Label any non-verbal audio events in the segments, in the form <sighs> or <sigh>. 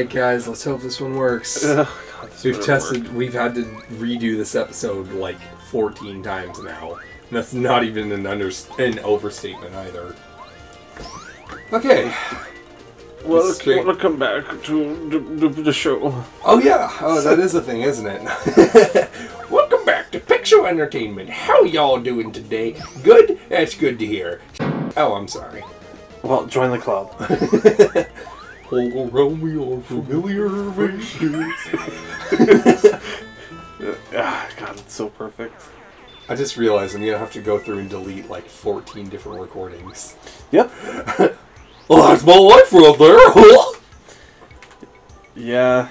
right, guys. Let's hope this one works. <laughs> Oh, God, this We've tested. We've had to redo this episode like 14 times now. And that's not even an under an overstatement either. Okay. Well, welcome back to the, the, the show. Oh yeah. Oh, that is a thing, isn't it? <laughs> Welcome back to Pixel Entertainment. How y'all doing today? Good. That's good to hear. Oh, I'm sorry. Well, join the club. <laughs> All around me are familiar faces. <laughs> Ah, God, it's so perfect. I just realized I'm gonna have to go through and delete like 14 different recordings. Yep. Well, <laughs> that's my life right there. <laughs> Yeah,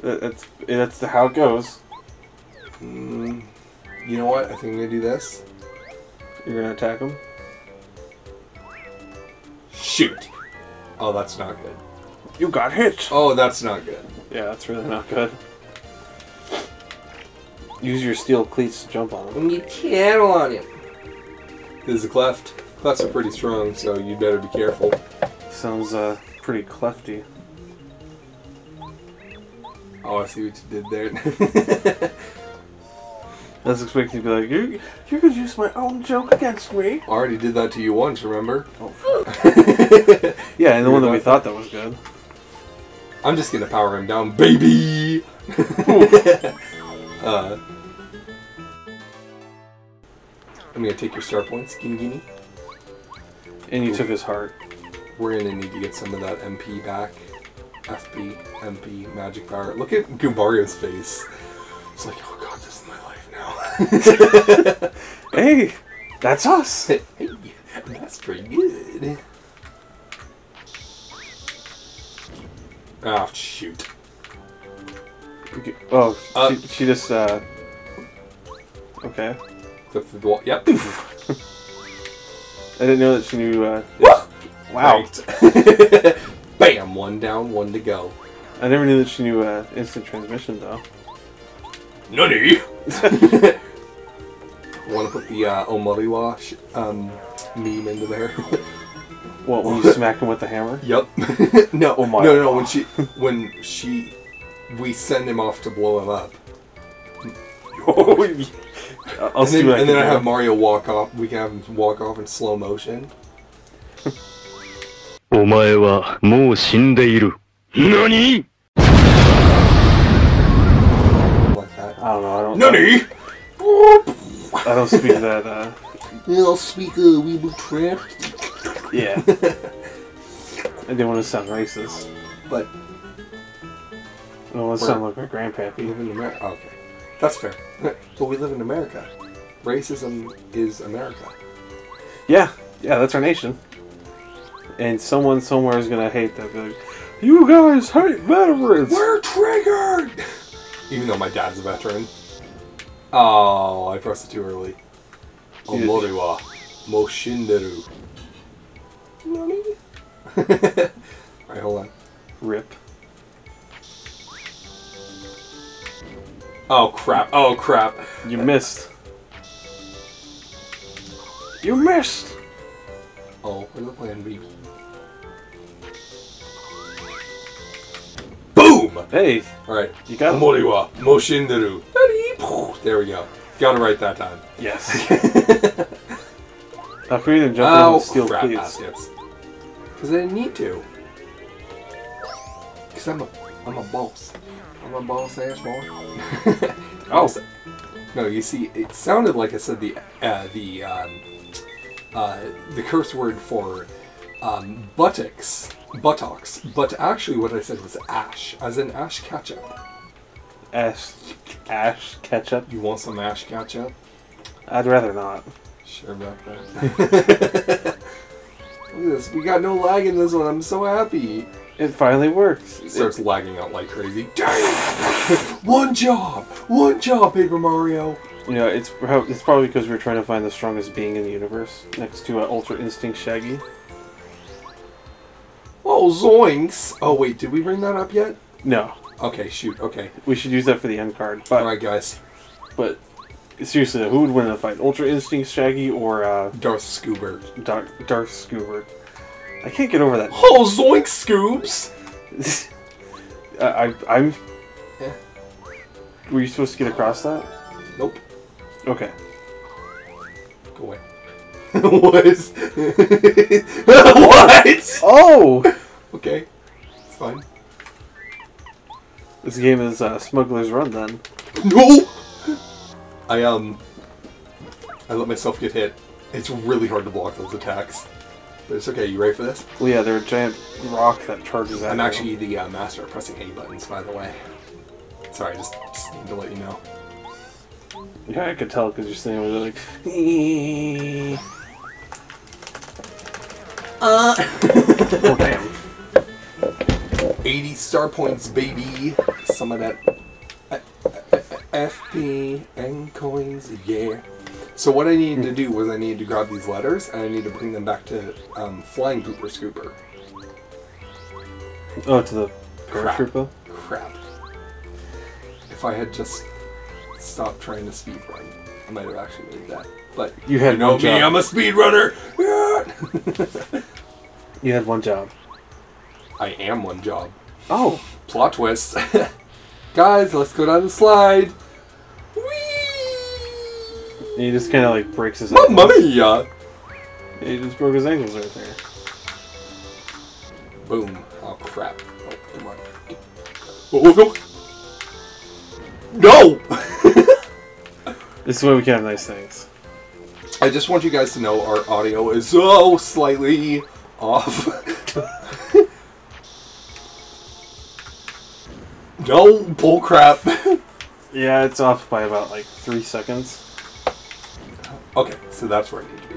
that's that's how it goes. Mm, you know what? I think I'm gonna do this. You're gonna attack him. Shoot. Oh, that's not good. You got hit. Oh, that's not good. Yeah, that's really not good. Use your steel cleats to jump on him. When you channel on him. This is a cleft. Clefts are pretty strong, so you better be careful. Sounds uh pretty clefty. Oh, I see what you did there. <laughs> I was expecting to be like, you you could use my own joke against me. I already did that to you once, remember? Oh, <laughs> Yeah, and the one that we thought that was good. I'm just gonna power him down, baby. <laughs> uh, I'm gonna take your star points, gimme gimme. And you took his heart. We're gonna need to get some of that MP back. FP, MP, magic power. Look at Goombario's face. It's like, oh god, this is my life now. <laughs> Hey, that's us. <laughs> hey, that's pretty good. Oh shoot. Okay. Oh, Uh, she, she just uh. Okay. Clip the wall. Yep. <laughs> I didn't know that she knew. Uh, wow. <laughs> Bam! One down, one to go. I never knew that she knew uh, instant transmission though. Nutty! <laughs> Want to put the uh, Omariwa um, meme into there? What when you <laughs> smack him with the hammer? yep. <laughs> no, Oh my no, no, no. God. When she, when she, we send him off to blow him up, <laughs> Oh, yeah. I'll and see then, what I and can then I do. have Mario walk off. We can have him walk off in slow motion. お前はもう死んでいる。何 Like that. I don't know. I don't. Nutty! I don't speak that. Uh, I'll speak a wee bit trash. yeah. <laughs> I didn't want to sound racist. But I don't want to sound like my grandpappy. Live in America. Oh, okay, that's fair. <laughs> But we live in America. Racism is America. Yeah, yeah, that's our nation. And someone somewhere is gonna hate that. Like, you guys hate veterans. We're triggered. Even though my dad's a veteran. Oh, I pressed it too early. You did. Omoriwa Moshinderu. Nani? Alright, hold on. Rip. Oh crap! Oh crap! You missed. You missed. Oh, where's the plan B? Boom! Hey, Alright. you got it. Omoriwa Moshinderu. Nani? There we go. Got it right that time. Yes. <laughs> How come you didn't jump in Oh, with steel crap cleats? Ah, baskets. Because I didn't need to. Because I'm a, I'm a boss. I'm a boss ass boy. <laughs> Oh. No, you see, it sounded like I said the, uh, the, um, uh, the curse word for, um, buttocks, buttocks, but actually what I said was ash, as in ash ketchup. Ash, ash ketchup. You want some ash ketchup? I'd rather not. Sure about <laughs> that. <laughs> Look at this, we got no lag in this one, I'm so happy. It finally works. It starts lagging out like crazy. Damn! one job! One job, Paper Mario! You know, it's it's probably because we're trying to find the strongest being in the universe, next to uh, Ultra Instinct Shaggy. Oh, zoinks! Oh, wait, did we bring that up yet? No, Okay, shoot, okay. we should use that for the end card. But Alright, guys. but seriously, who would win in a fight? Ultra Instinct Shaggy or uh, Darth Scoobert. Dark Darth Scoobert? I can't get over that. Oh, zoinks, Scoobs! I, <laughs> I, I'm. Yeah. Were you supposed to get across that? Nope. Okay. Go away. <laughs> what? is- <laughs> what? Oh! Okay. It's fine. This game is uh, Smuggler's Run then. No! I, um... I let myself get hit. It's really hard to block those attacks. But it's okay. You ready for this? Well, yeah, they're a giant rock that charges at I'm you. actually the uh, master of pressing A buttons, by the way. Sorry, just, just need to let you know. Yeah, I could tell because you're sitting over there like. <laughs> "Eeeeee." oh, <laughs> damn. 80 star points, baby. Some of that uh, uh, uh, FP and coins, yeah. So what I needed to do was I needed to grab these letters and I needed to bring them back to um, Flying Pooper Scooper. Oh, to the Crap. paratrooper? Crap. If I had just stopped trying to speed run, I might have actually made that. But You had know one me, job. I'm a speed runner. <laughs> You had one job. I am one job. Oh! Plot twist. <laughs> Guys, let's go down the slide. And he just kind of like breaks his Mamma ankles. mia! He just broke his ankles right there. Boom. Oh crap. Oh, come on. Oh, no! No! <laughs> This is why we can have nice things. I just want you guys to know our audio is so slightly off. <laughs> no bull crap. <laughs> Yeah, it's off by about like three seconds. Okay, so that's where I need to be.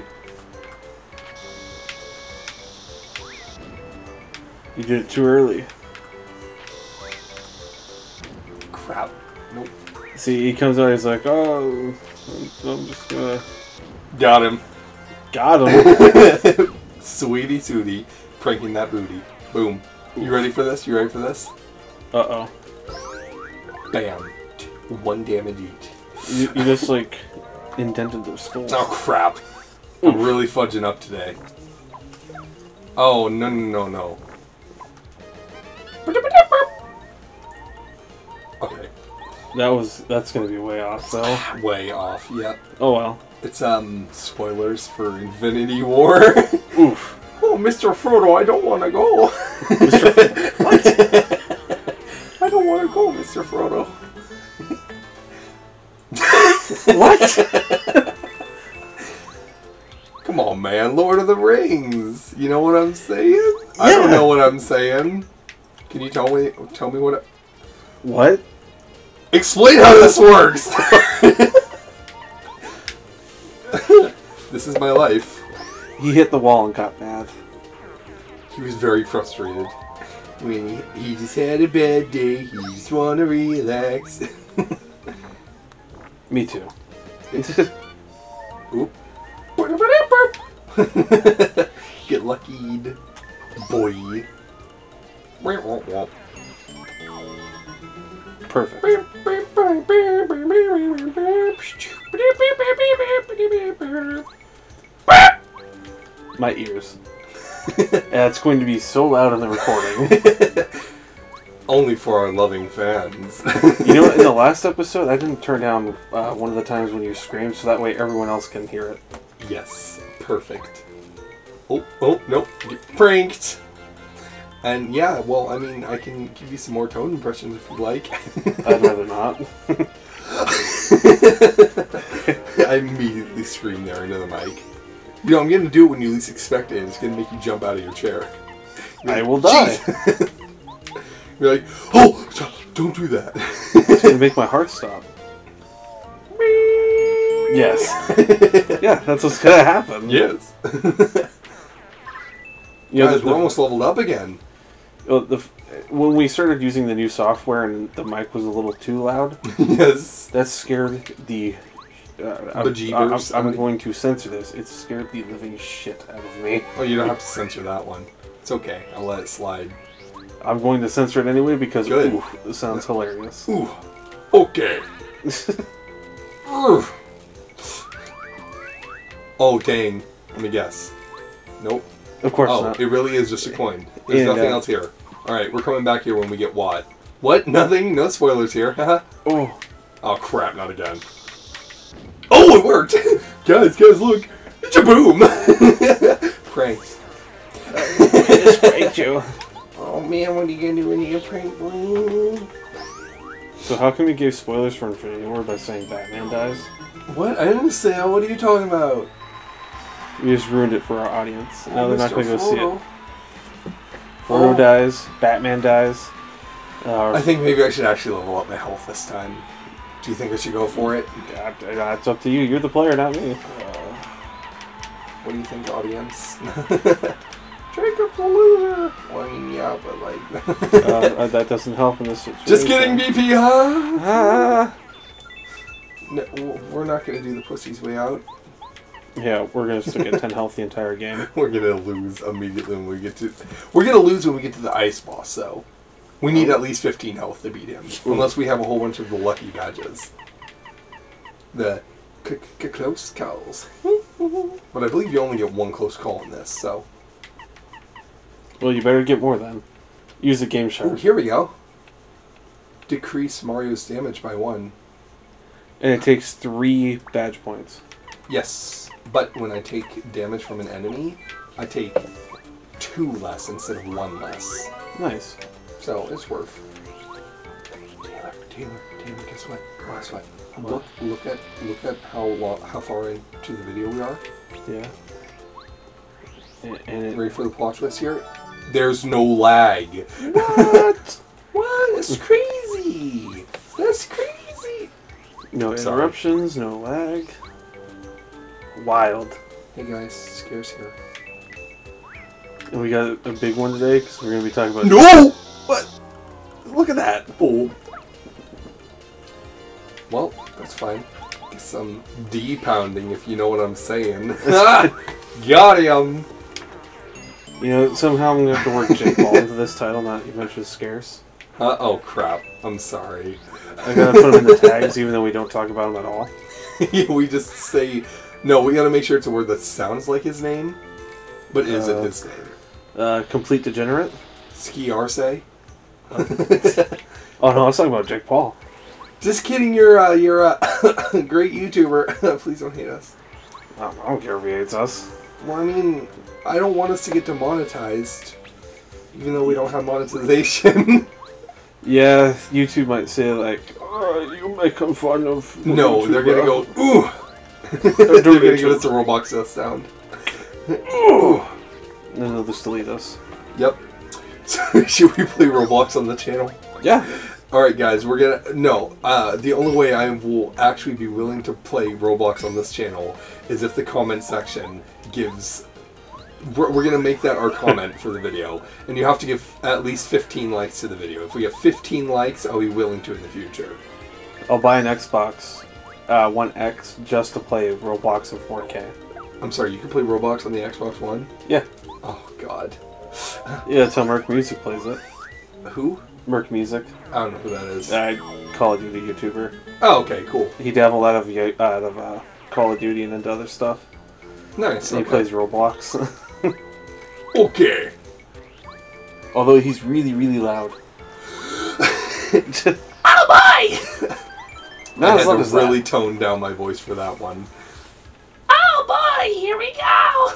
You did it too early. Crap. Nope. See, he comes out, he's like, oh, I'm just gonna. Got him. Got him. <laughs> Sweetie Sootie, pranking that booty. Boom. You ready for this? You ready for this? uh oh. Bam. One damage each. You, you just like indented their skulls. Oh crap. I'm really fudging up today. Oh, no, no, no, no. Okay. That was that's gonna be way off though. <sighs> Way off. Yep. Oh well. It's, um, spoilers for Infinity War. <laughs> Oof. oh, Mr. Frodo, I don't want to go. <laughs> What? I don't want to go, Mr. Frodo. What? <laughs> Come on, man. Lord of the Rings. You know what I'm saying? I don't know what I'm saying. Can you tell me? Tell me what? I- What? Explain how this works. <laughs> this is my life. He hit the wall and got mad. He was very frustrated. When he, he just had a bad day, he just wanna relax. <laughs> Me too. Oop. <laughs> Get luckied, boy. Perfect. <laughs> My ears. <laughs> That's going to be so loud in the recording. Only for our loving fans. <laughs> You know, in the <laughs> last episode, I didn't turn down uh, one of the times when you screamed, so that way everyone else can hear it. Yes, perfect. Oh, oh, nope, pranked. And yeah, well, I mean, I can give you some more tone impressions if you'd like. I'd rather <laughs> not. I immediately screamed there into the mic. You know, I'm gonna do it when you least expect it. It's gonna make you jump out of your chair. You're I will die. You're like, oh, don't do that. It's going to make my heart stop. Yes. <laughs> Yeah, that's what's going to happen. yes. <laughs> You know, Guys, the- we're almost leveled up again. Well, the, when we started using the new software and the mic was a little too loud, <laughs> yes. that scared the. Uh, I'm, Bejeebers. I'm, I'm going to censor this. It scared the living shit out of me. Oh, you don't have to censor that one. It's okay. I'll let it slide. I'm going to censor it anyway because Good. ooh, it sounds hilarious. Ooh. Okay. <laughs> Ooh. Oh, dang. Let me guess. Nope. Of course Oh, not. it really is just a coin. There's And, nothing uh, else here. Alright, we're coming back here when we get Watt. What? Nothing? No spoilers here. haha. <laughs> Oh, oh crap! Not again. Oh, it worked! <laughs> guys, guys, look! It's a boom! Prank. thank you. Oh man, what are you gonna do when you get prank boom? So how can we give spoilers for Infinity War by saying Batman dies? What? I didn't say. What are you talking about? You just ruined it for our audience. Now they're not going to go see it. Frodo Oh. dies. Batman dies. Uh, I think maybe I should actually level up my health this time. Do you think I should go for it? God, It's up to you. You're the player, not me. What do you think, audience? <laughs> Jacob's a loser. Well, I mean, yeah, but like. uh, <laughs> uh, that doesn't help in this situation. Just kidding, BP, huh? Ah. No, we're not gonna do the pussy's way out. Yeah, we're gonna stick at 10 health the entire game. <laughs> We're gonna lose immediately when we get to. We're gonna lose when we get to the ice boss, though. We need at least 15 health to beat him, unless we have a whole bunch of the lucky badges. The c- c- close calls. <laughs> but I believe you only get one close call in this, so. Well, you better get more then. Use the game shark. here we go. Decrease Mario's damage by one. And it takes three badge points. Yes, but when I take damage from an enemy, I take two less instead of one less. Nice. So it's worth. Taylor, Taylor, Taylor, guess what? Guess what? Look, look at look at how how far into the video we are. Yeah. And, and it, Ready for the plot twist here? There's no lag. what? <laughs> What? That's crazy. That's crazy. No Sorry. interruptions, no lag. Wild. Hey guys, Scarce here. And we got a big one today because we're gonna be talking about. No! What? Look at that. Oh. Well, that's fine. Get some D pounding if you know what I'm saying. <laughs> <laughs> Got him. You know, somehow I'm gonna have to work Jake Paul into this title, not mentioned scarce. Uh, oh crap. I'm sorry. I gotta put him in the tags, even though we don't talk about him at all. <laughs> we just say no. We gotta make sure it's a word that sounds like his name, but isn't Uh, his name. Uh, complete degenerate. Ski Arce. <laughs> <laughs> Oh no, I was talking about Jake Paul. Just kidding. You're uh, you're a <coughs> great YouTuber. Please don't hate us. I don't care if he hates us. Well, I mean, I don't want us to get demonetized, even though we don't have monetization. <laughs> Yeah, YouTube might say like, oh, you making fun of. no, they're gonna go ooh. They're <laughs> they're gonna give us a Roblox death sound. And then they'll just delete us. Yep. So <laughs> should we play Roblox on the channel? Yeah. All right, guys, we're gonna no. Uh, the only way I will actually be willing to play Roblox on this channel is if the comment section gives. We're, we're gonna make that our comment for the video, and you have to give at least 15 likes to the video. If we get 15 likes, I'll be willing to in the future. I'll buy an Xbox uh, One X just to play Roblox in 4K. I'm sorry, you can play Roblox on the Xbox One. Yeah. Oh God, Yeah, that's how Merc Music plays it. who? Merc Music, I don't know who that is. uh, Call of Duty YouTuber. Oh, okay, cool, He dabbled out of uh, out of uh, Call of Duty and into other stuff. nice. And he plays Roblox. <laughs> Okay. Although he's really, really loud. I Not as had to really that. tone down my voice for that one. Oh boy, here we go!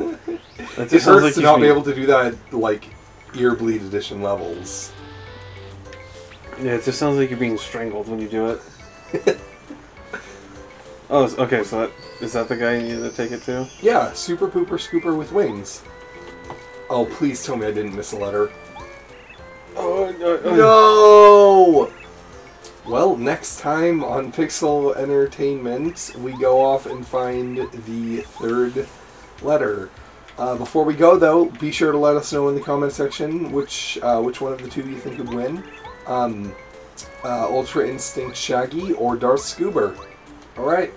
<laughs> It It just sounds hurts like to not be able to do that at, like ear bleed edition levels. Yeah, it just sounds like you're being strangled when you do it. <laughs> oh, okay. So that is that the guy you needed to take it to? Yeah, super pooper scooper with wings. Oh, please tell me I didn't miss a letter. Oh no! No! Well, next time on Pixel Entertainment, we go off and find the third letter. Uh, before we go, though, be sure to let us know in the comment section which uh, which one of the two you think would win um, uh, Ultra Instinct Shaggy or Darth Scoober. Alright.